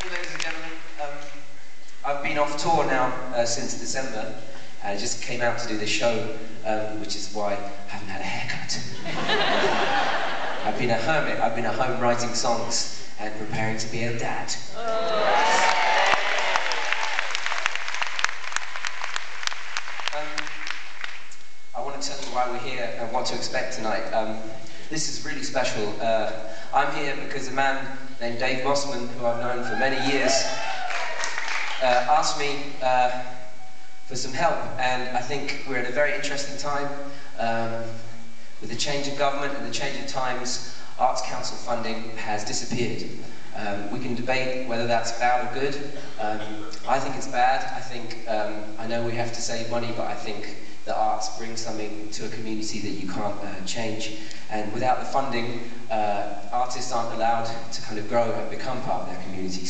thank you, ladies and gentlemen. Um, I've been off tour now uh, since December. I just came out to do this show, um, which is why I haven't had a haircut. I've been a hermit. I've been at home writing songs and preparing to be a dad. I want to tell you why we're here and what to expect tonight. Um, this is really special. Uh, I'm here because a man named Dave Mossman, who I've known for many years, uh, asked me uh, for some help, and I think we're at a very interesting time. Um, with the change of government and the change of times, Arts Council funding has disappeared. Um, we can debate whether that's bad or good. Um, I think it's bad. I think, um, I know we have to save money, but I think the arts bring something to a community that you can't uh, change. And without the funding, uh, artists aren't allowed to kind of grow and become part of their community.